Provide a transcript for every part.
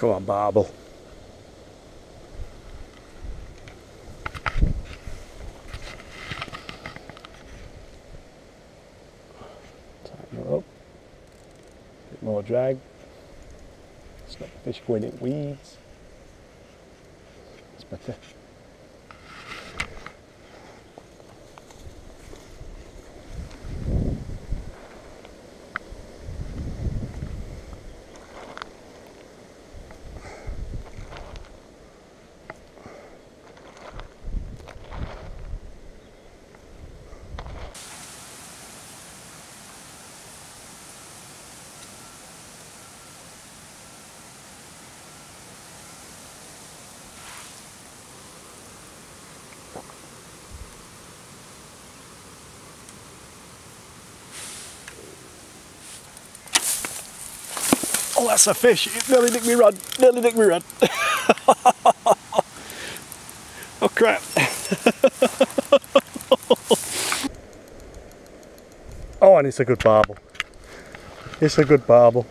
Come on, barbel. Tighten her up. Bit more drag. Stop the fish going in weeds. It's better. That's a fish. It nearly nicked me rod. Nearly nicked me rod. oh, crap. oh, and it's a good barbel. It's a good barbel.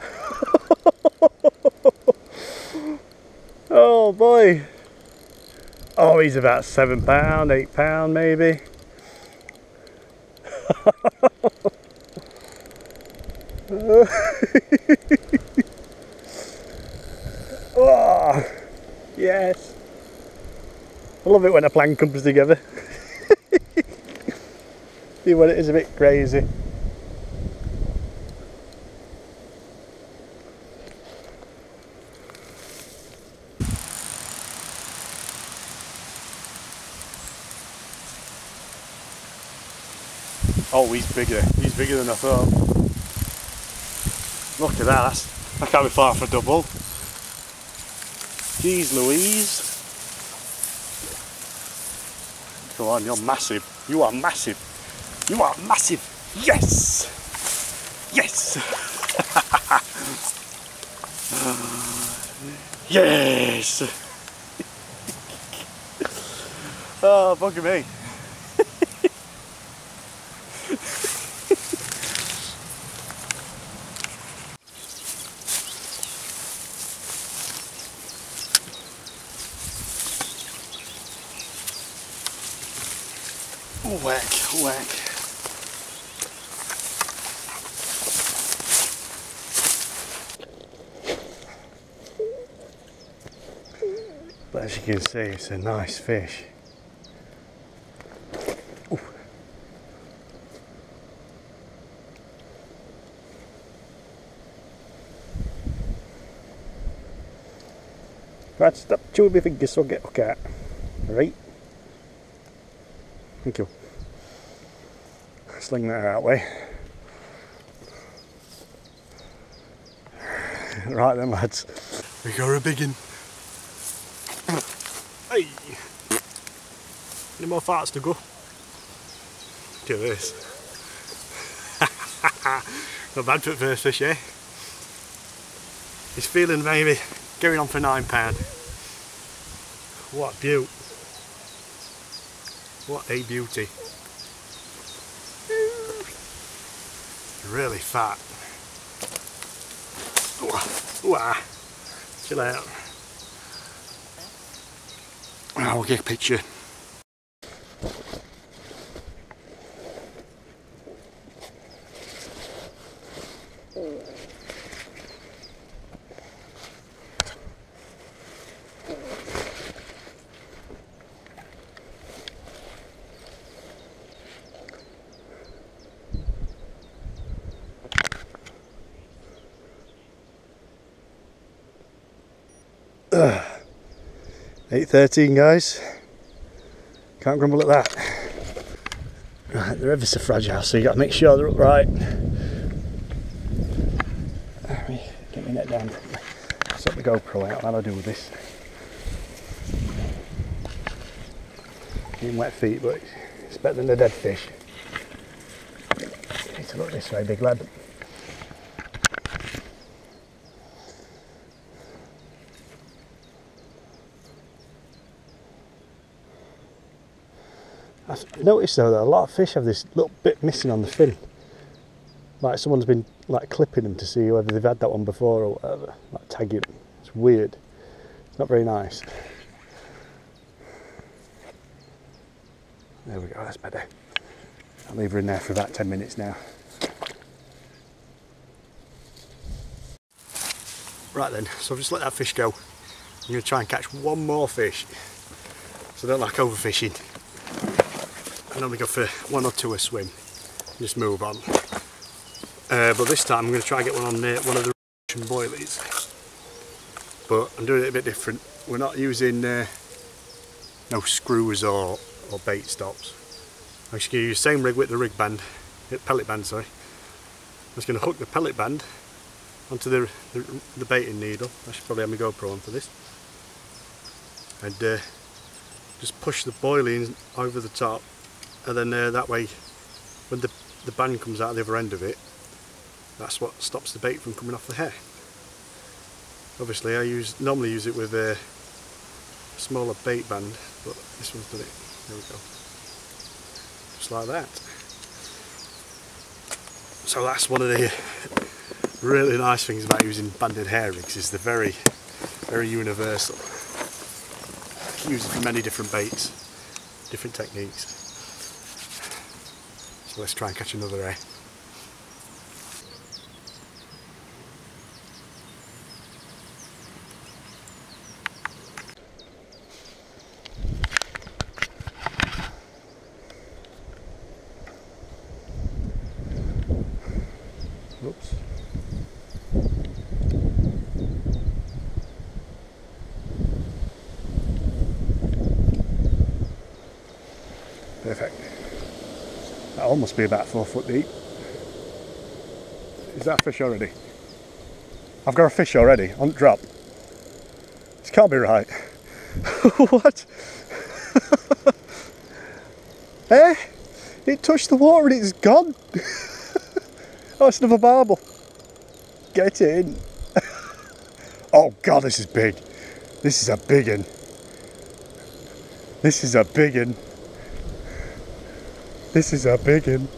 oh, boy. Oh, he's about seven pound, eight pound maybe. oh, yes. I love it when a plan comes together. See what it is a bit crazy. Oh, he's bigger. He's bigger than I thought. Look at that. That's, that can't be far for a double. Jeez Louise. Come on, you're massive. You are massive. You are massive. Yes! Yes! yes! oh, bugger me. Whack, whack. But as you can see, it's a nice fish. Ooh. Right, stop chewing my fingers so get okay. Right. Thank you. Sling that out way. Right then lads, we got a big one. Hey! Any more farts to go? Look at this. Not bad for first fish, eh? He's feeling maybe going on for nine pound. What a beaut. What a beauty. Really fat. Chill out. I'll get a picture. 8.13 guys. Can't grumble at that. Right, they're ever so fragile, so you got to make sure they're upright. Get my net down. Set the GoPro out. How do with this? Even wet feet, but it's better than a dead fish. Need to look this way, big lad. I've noticed though that a lot of fish have this little bit missing on the fin. Like someone's been like clipping them to see whether they've had that one before or whatever, like tagging them. It's weird. It's not very nice. There we go, that's better. I'll leave her in there for about 10 minutes now. Right then, so I've just let that fish go. I'm to try and catch one more fish. So I don't like overfishing. I normally go for one or two a swim. Just move on. Uh, but this time I'm going to try and get one on uh, one of the Russian boilies. But I'm doing it a bit different. We're not using uh, no screws or, or bait stops. I'm just going to use the same rig with the rig band, pellet band sorry. I'm just going to hook the pellet band onto the, the, the baiting needle. I should probably have my GoPro on for this. And uh, just push the boilie over the top and then uh, that way when the, the band comes out the other end of it that's what stops the bait from coming off the hair. Obviously I use normally use it with a smaller bait band but this one's done it. There we go. Just like that. So that's one of the really nice things about using banded hair rigs is they're very, very universal. Use it for many different baits, different techniques. So let's try and catch another ray. Almost be about four foot deep. Is that a fish already? I've got a fish already on drop. This can't be right. what? eh? It touched the water and it's gone. oh, it's another barbel. Get in. oh god, this is big. This is a big one. This is a big one. This is a big one.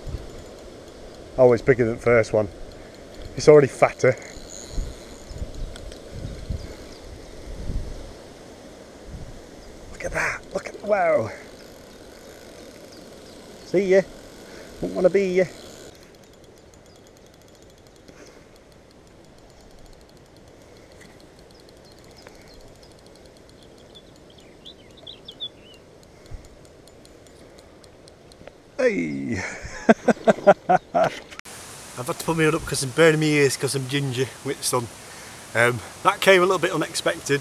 Oh, it's bigger than the first one. It's already fatter. Look at that. Look at wow. See ya. Don't want to be ya. Hey! I've had to put my hood up because I'm burning my ears because I'm ginger with the sun. Um, that came a little bit unexpected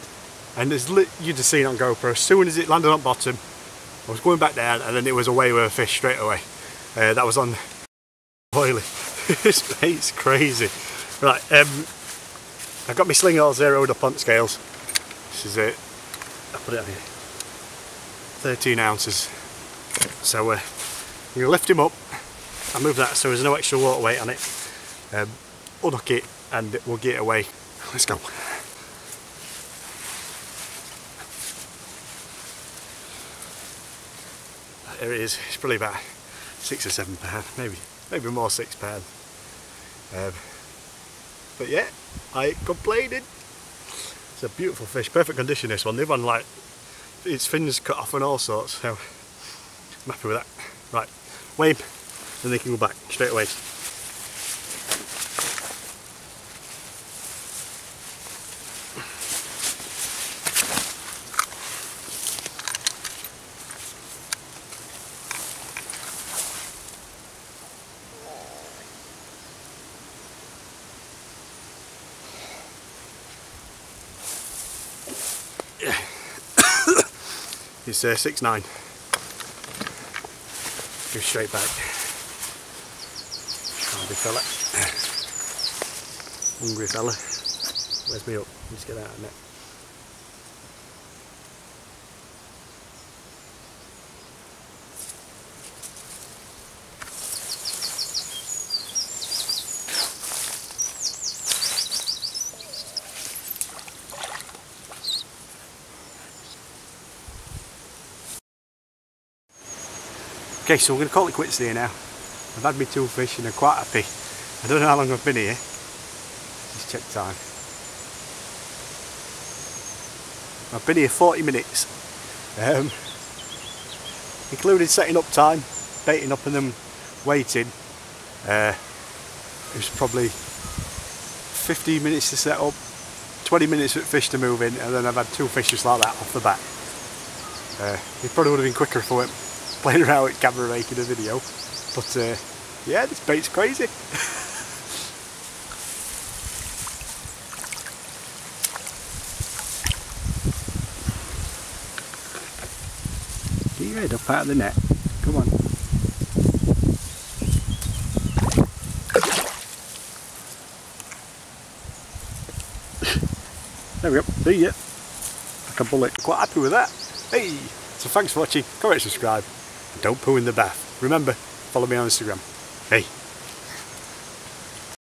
and as you'd have seen on GoPro, as soon as it landed on bottom, I was going back down and then it was away with a fish straight away. Uh, that was on oily. this bait's crazy. Right, um, I've got my sling all zeroed up on scales. This is it. I put it on here. 13 ounces. So uh, To lift him up and move that so there's no extra water weight on it. Um, unhook it and we'll get away. Let's go. There it is. It's probably about six or seven pound, maybe maybe more six pound. Um, but yeah, I ain't complaining. It's a beautiful fish, perfect condition this one. They've on like its fins cut off and all sorts, so I'm happy with that. Right, wave, then they can go back straight away. It's uh, six nine. Go straight back. Hungry fella. Hungry fella. Where's me up? Let's get out of net. Okay, so we're going to call it quits there now. I've had my two fish and I'm quite happy. I don't know how long I've been here. Let's check time. I've been here 40 minutes. Um, including setting up time, baiting up and then waiting. Uh, it was probably 15 minutes to set up, 20 minutes for fish to move in, and then I've had two fish just like that off the bat. Uh, it probably would have been quicker if I went playing around with camera making a video, but uh, yeah, this bait's crazy. Get your head up out of the net. Come on. There we go. See ya. Like a bullet. Quite happy with that. Hey! So thanks for watching. Comment, subscribe. Don't poo in the bath. Remember, follow me on Instagram. Hey!